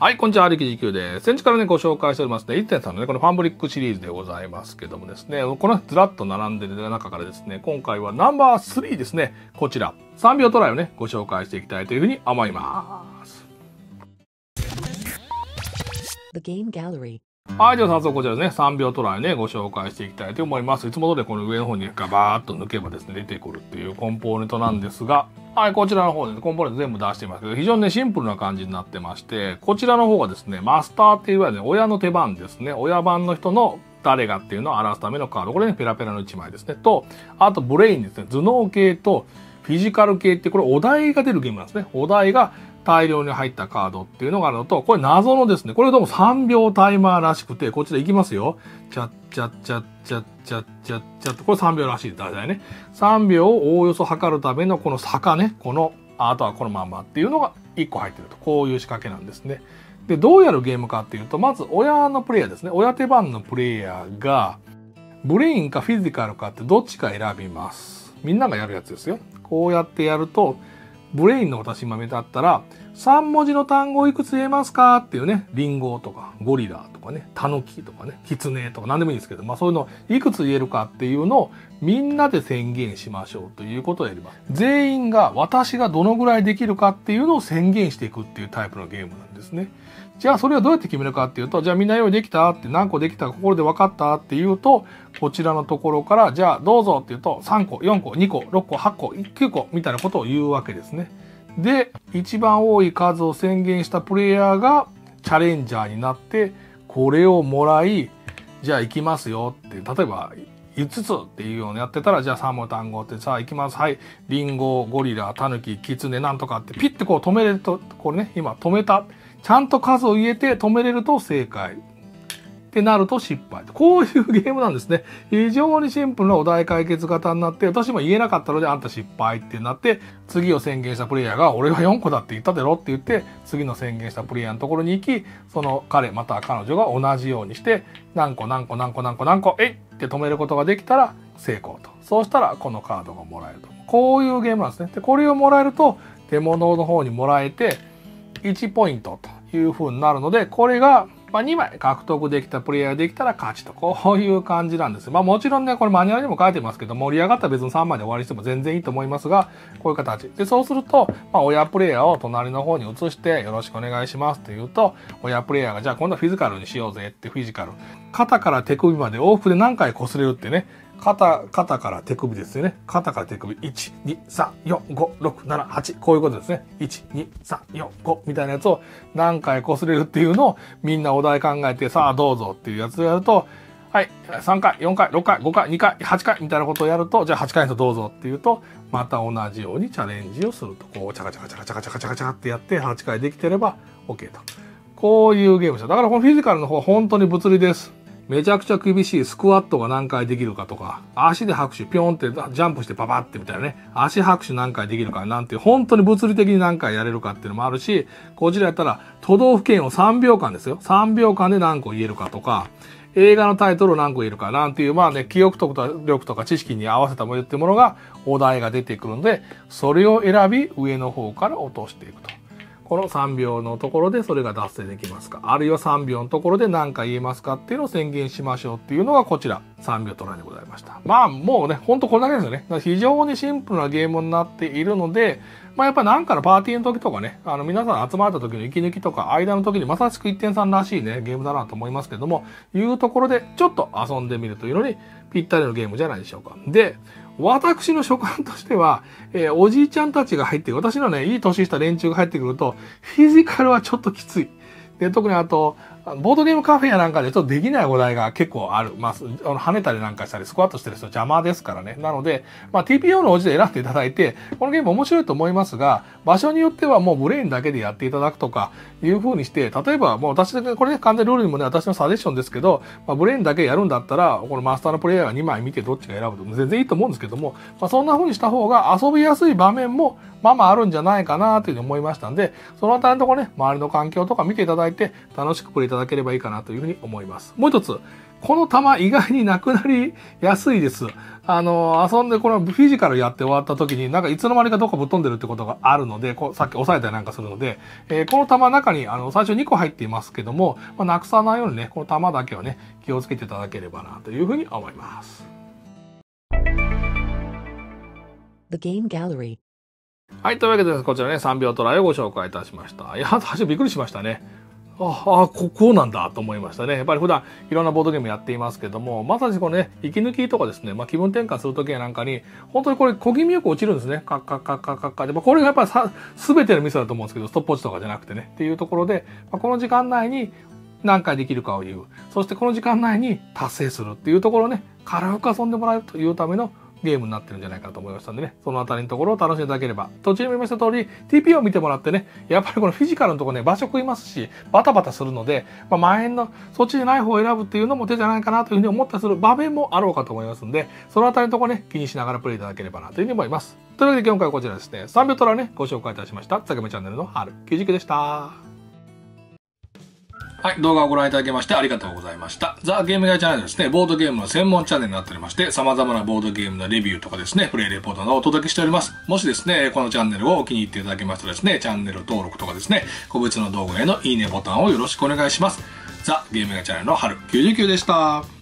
はい、こんにちは、力時給です。先日からね、ご紹介しておりますね、1.3のね、このファンブリックシリーズでございますけどもですね、このずらっと並んでる中からですね、今回はナンバー3ですね、こちら、3秒トライをね、ご紹介していきたいというふうに思います。The Game Gallery. はい、では早速こちらですね、3秒トライね、ご紹介していきたいと思います。いつも通りこの上の方にガバーッと抜けばですね、出てくるっていうコンポーネントなんですが、はい、こちらの方で、ね、コンポーネント全部出していますけど、非常にね、シンプルな感じになってまして、こちらの方がですね、マスターっていういわゆる、ね、親の手番ですね、親番の人の誰がっていうのを表すためのカード。これね、ペラペラの1枚ですね。と、あとブレインですね、頭脳系とフィジカル系って、これお題が出るゲームなんですね。お題が大量に入ったカードっていうのがあるのと、これ謎のですね、これどうも3秒タイマーらしくて、こちらいきますよ。チャッチャッチャッチャッチャッチャッチャッと、これ3秒らしいです。大体ね。3秒をおおよそ測るためのこの坂ね、この、あとはこのまんまっていうのが1個入ってると。こういう仕掛けなんですね。で、どうやるゲームかっていうと、まず親のプレイヤーですね。親手番のプレイヤーが、ブレインかフィジカルかってどっちか選びます。みんながやるやつですよ。こうやってやると、ブレインの私豆だったら、3文字の単語いくつ言えますかっていうね、リンゴとか、ゴリラとかね、タヌキとかね、キツネとか何でもいいんですけど、まあそういうのをいくつ言えるかっていうのをみんなで宣言しましょうということをやります。全員が私がどのぐらいできるかっていうのを宣言していくっていうタイプのゲームなんですね。じゃあそれはどうやって決めるかっていうと、じゃあみんな用意できたって何個できた心で分かったっていうと、こちらのところから、じゃあどうぞっていうと、3個、4個、2個、6個、8個、9個みたいなことを言うわけですね。で、一番多い数を宣言したプレイヤーがチャレンジャーになって、これをもらい、じゃあ行きますよって、例えば、5つっていうようにやってたら、じゃあ3文単語ってさあ行きます。はい。リンゴ、ゴリラ、タヌキ、キツネ、なんとかってピッてこう止めると、これね、今止めた。ちゃんと数を言えて止めれると正解。ってなると失敗。こういうゲームなんですね。非常にシンプルなお題解決型になって、私も言えなかったのであんた失敗ってなって、次を宣言したプレイヤーが、俺は4個だって言っただろって言って、次の宣言したプレイヤーのところに行き、その彼または彼女が同じようにして、何個何個何個何個何個、えいって止めることができたら成功と。そうしたらこのカードがもらえると。こういうゲームなんですね。で、これをもらえると、手物の方にもらえて、1ポイントという風になるので、これが、ま、2枚獲得できたプレイヤーできたら勝ちと。こういう感じなんです。まあもちろんね、これマニュアルにも書いてますけど、盛り上がったら別に3枚で終わりしても全然いいと思いますが、こういう形。で、そうすると、まあ親プレイヤーを隣の方に移して、よろしくお願いしますって言うと、親プレイヤーが、じゃあ今度はフィジカルにしようぜってフィジカル。肩から手首まで往復で何回擦れるってね、肩、肩から手首ですよね。肩から手首。1、2、3、4、5、6、7、8。こういうことですね。1、2、3、4、5みたいなやつを何回擦れるっていうのをみんなお題考えて、さあどうぞっていうやつをやると、はい、3回、4回、6回、5回、2回、8回みたいなことをやると、じゃあ8回のとどうぞっていうと、また同じようにチャレンジをすると、こう、チャカチャカチャカチャカチャカチャカチャカってやって8回できてれば OK と。こういうゲームでした。だからこのフィジカルの方は本当に物理です。めちゃくちゃ厳しいスクワットが何回できるかとか、足で拍手ピョンってジャンプしてパパってみたいなね、足拍手何回できるかなんて、本当に物理的に何回やれるかっていうのもあるし、こちらやったら都道府県を3秒間ですよ。3秒間で何個言えるかとか、映画のタイトルを何個言えるかなんていう、まあね、記憶とか力とか知識に合わせたものっていうものがお題が出てくるので、それを選び上の方から落としていくと。この3秒のところでそれが達成できますか？あるいは3秒のところで何か言えますか？っていうのを宣言しましょうっていうのがこちら。3秒トライでございました。まあもうね、ほんとこれだけですよね。非常にシンプルなゲームになっているので、まあやっぱなんかのパーティーの時とかね、あの皆さん集まった時の息抜きとか間の時にまさしく一点さんらしいね、ゲームだなと思いますけども、いうところでちょっと遊んでみるというのにぴったりのゲームじゃないでしょうか。で、私の所感としては、えー、おじいちゃんたちが入って、私のね、いい年した連中が入ってくると、フィジカルはちょっときつい。で、特にあと、ボードゲームカフェやなんかでちょっとできないお題が結構ある。まあ、あの跳ねたりなんかしたり、スクワットしてる人邪魔ですからね。なので、まあ、TPO のおじで選んでいただいて、このゲーム面白いと思いますが、場所によってはもうブレインだけでやっていただくとか、いう風にして、例えばもう私、これね、完全ルールにもね、私のサジェッションですけど、まあ、ブレインだけやるんだったら、このマスターのプレイヤーが2枚見てどっちか選ぶと全然いいと思うんですけども、まあ、そんな風にした方が遊びやすい場面も、まあまああるんじゃないかなというふうに思いましたんで、そのあたりのところね、周りの環境とか見ていただいて、楽しくプレイいただければいいかなというふうに思います。もう一つ、この玉意外になくなりやすいです。あの、遊んでこのフィジカルやって終わった時になんかいつの間にかどっかぶっ飛んでるってことがあるので、こうさっき押さえたりなんかするので、えーこの玉の中にあの最初2個入っていますけども、まあ、なくさないようにね、この玉だけはね、気をつけていただければなというふうに思います。The Game Gallery. はい、というわけでこちらね、3秒トライをご紹介いたしました。いや、最初びっくりしましたね。ああ、ここうなんだと思いましたね。やっぱり普段いろんなボードゲームやっていますけども、まさにこのね、息抜きとかですね、まあ気分転換するときなんかに、本当にこれ小気味よく落ちるんですね。カッカッカッカッカッカッで、まあこれがやっぱりさ、すべてのミスだと思うんですけど、ストップウォッチとかじゃなくてね、っていうところで、まあ、この時間内に何回できるかを言う。そしてこの時間内に達成するっていうところをね、軽く遊んでもらうというためのゲームになってるんじゃないかと思いましたんでね、そのあたりのところを楽しんでいただければ、途中にも言いました通り、TP を見てもらってね、やっぱりこのフィジカルのとこね、場所食いますし、バタバタするので、まあ、前の、そっちじゃない方を選ぶっていうのも手じゃないかなというふうに思ったりする場面もあろうかと思いますんで、そのあたりのところね、気にしながらプレイいただければなというふうに思います。というわけで今回はこちらですね、3秒トラね、ご紹介いたしました、つけめチャンネルの春、90でした。はい、動画をご覧いただきましてありがとうございました。ザ・ゲームガイチャンネルですね、ボードゲームの専門チャンネルになっておりまして、様々なボードゲームのレビューとかですね、プレイレポートなどをお届けしております。もしですね、このチャンネルをお気に入っていただけましたらですね、チャンネル登録とかですね、個別の動画へのいいねボタンをよろしくお願いします。ザ・ゲームガイチャンネルの春99でした。